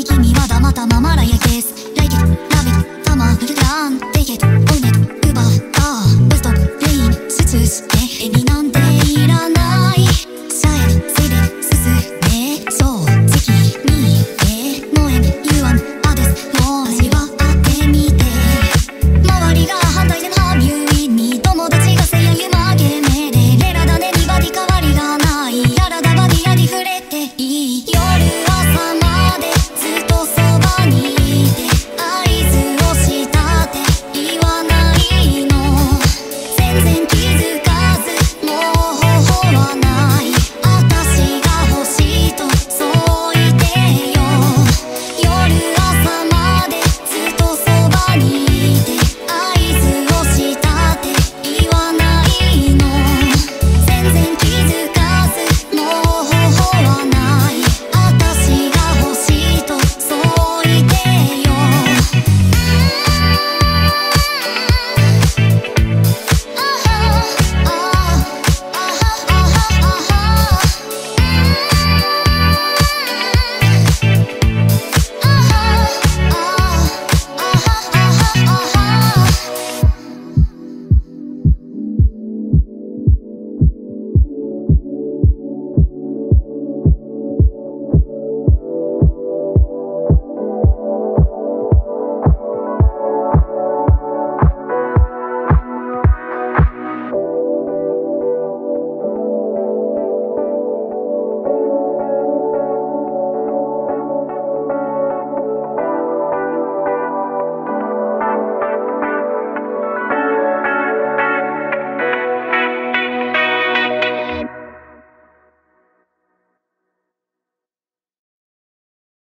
に君は黙ったまま来月です Like it, love it, たまるで I'm take it, own it, Uber, car, best of rain, スツステ